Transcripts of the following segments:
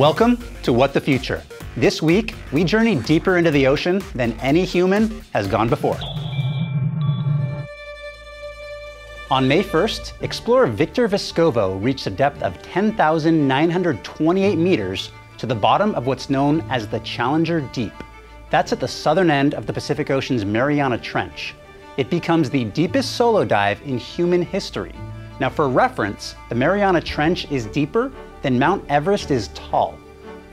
Welcome to What the Future. This week, we journey deeper into the ocean than any human has gone before. On May 1st, explorer Victor Vescovo reached a depth of 10,928 meters to the bottom of what's known as the Challenger Deep. That's at the southern end of the Pacific Ocean's Mariana Trench. It becomes the deepest solo dive in human history. Now, for reference, the Mariana Trench is deeper than Mount Everest is tall.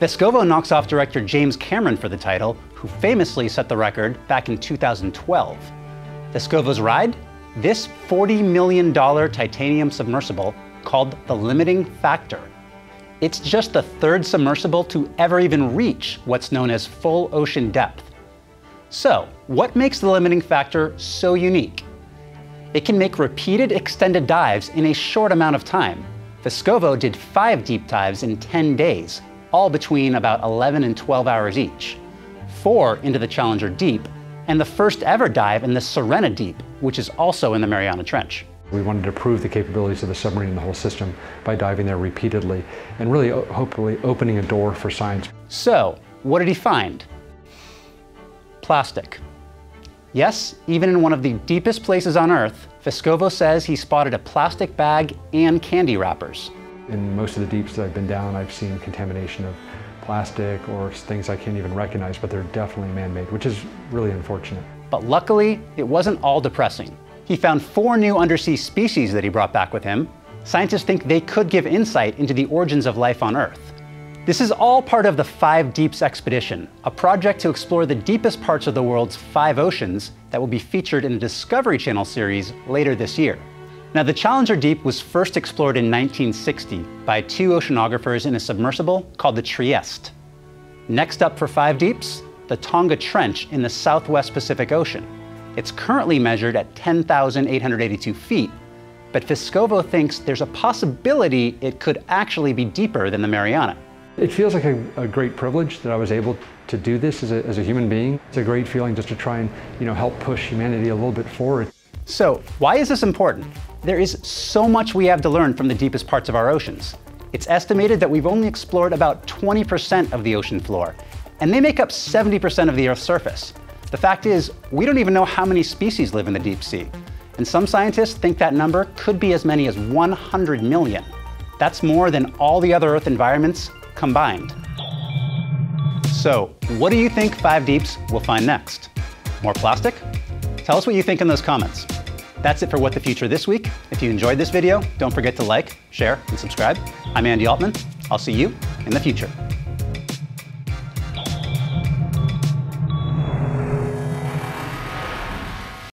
Vescovo knocks off director James Cameron for the title, who famously set the record back in 2012. Vescovo's ride? This $40 million titanium submersible called the Limiting Factor. It's just the third submersible to ever even reach what's known as full ocean depth. So, what makes the limiting factor so unique? It can make repeated extended dives in a short amount of time. Vescovo did five deep dives in 10 days, all between about 11 and 12 hours each, four into the Challenger Deep, and the first ever dive in the Sirena Deep, which is also in the Mariana Trench. We wanted to prove the capabilities of the submarine and the whole system by diving there repeatedly and really hopefully opening a door for science. So, what did he find? Plastic. Yes, even in one of the deepest places on Earth, Vescovo says he spotted a plastic bag and candy wrappers. In most of the deeps that I've been down, I've seen contamination of plastic or things I can't even recognize, but they're definitely man-made, which is really unfortunate. But luckily, it wasn't all depressing. He found four new undersea species that he brought back with him. Scientists think they could give insight into the origins of life on Earth. This is all part of the Five Deeps expedition, a project to explore the deepest parts of the world's five oceans that will be featured in a Discovery Channel series later this year. Now, the Challenger Deep was first explored in 1960 by two oceanographers in a submersible called the Trieste. Next up for Five Deeps, the Tonga Trench in the southwest Pacific Ocean. It's currently measured at 10,882 feet, but Vescovo thinks there's a possibility it could actually be deeper than the Mariana. It feels like a, a, great privilege that I was able to do this as a, as a human being. It's a great feeling just to try and you know, help push humanity a little bit forward. So, why is this important? There is so much we have to learn from the deepest parts of our oceans. It's estimated that we've only explored about 20% of the ocean floor, and they make up 70% of the Earth's surface. The fact is, we don't even know how many species live in the deep sea. And some scientists think that number could be as many as 100 million. That's more than all the other Earth environments combined. So, what do you think Five Deeps will find next? More plastic? Tell us what you think in those comments. That's it for What the Future this week. If you enjoyed this video, don't forget to like, share, and subscribe. I'm Andy Altman. I'll see you in the future.